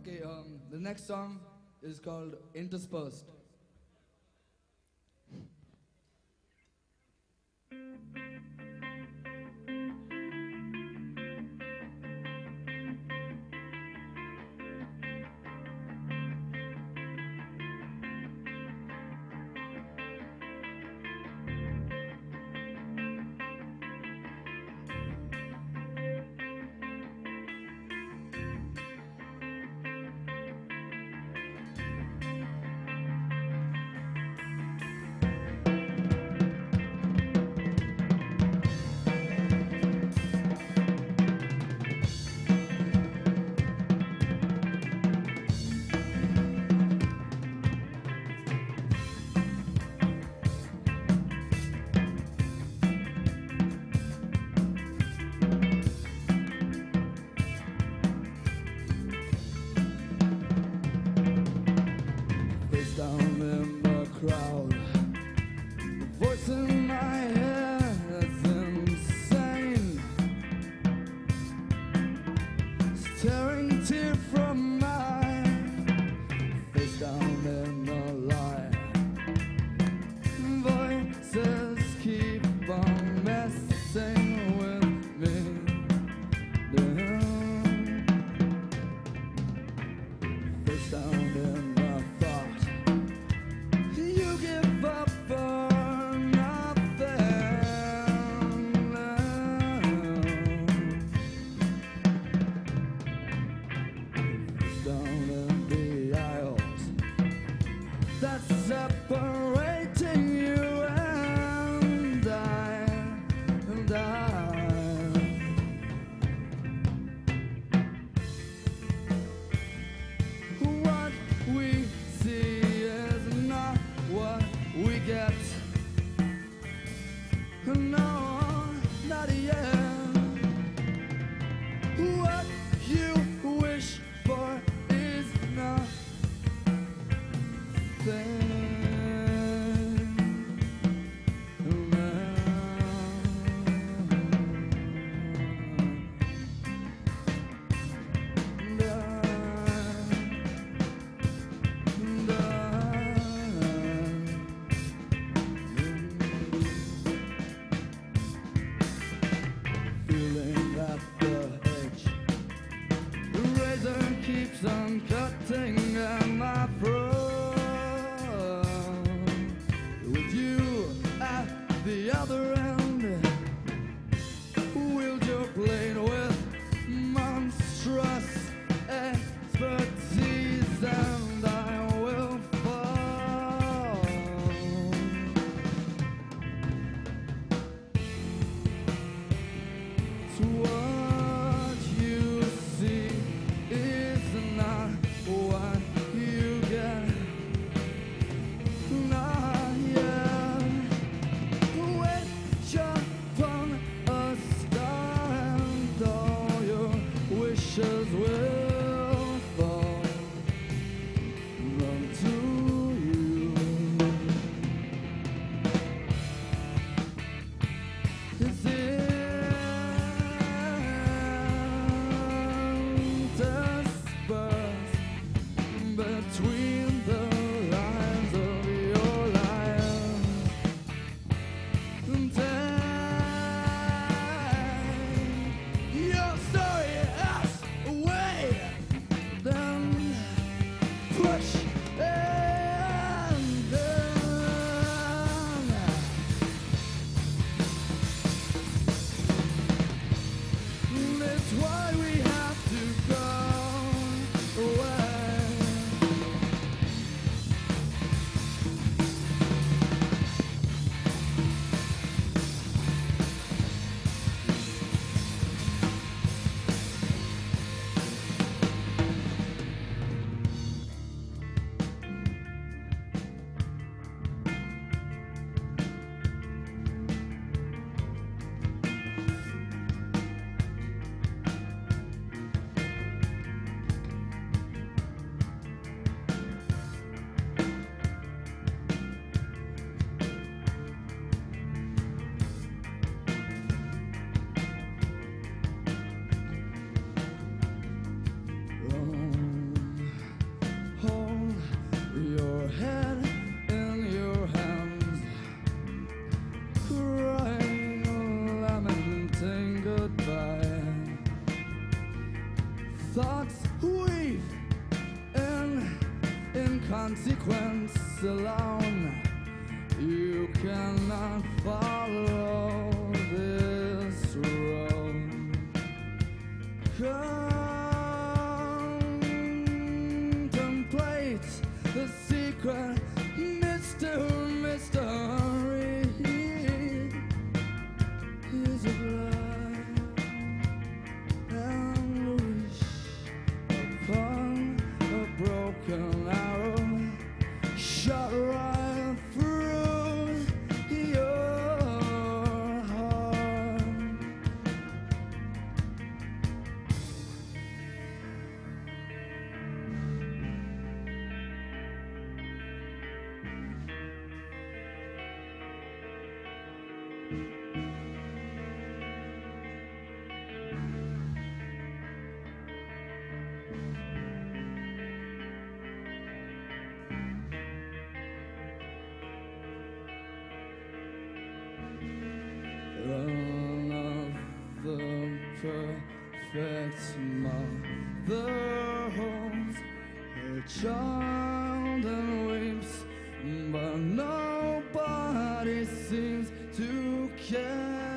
Okay, um, the next song is called Interspersed. Staring alone. You cannot follow this road. Perfect mother holds her child and weeps, but nobody seems to care.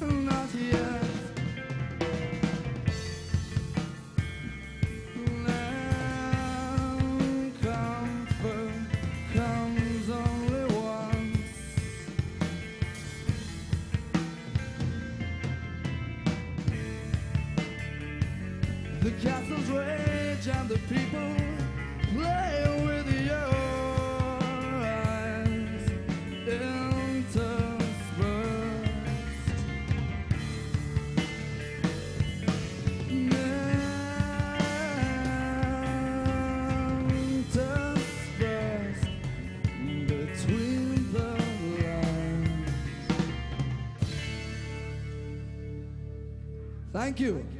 not Thank you.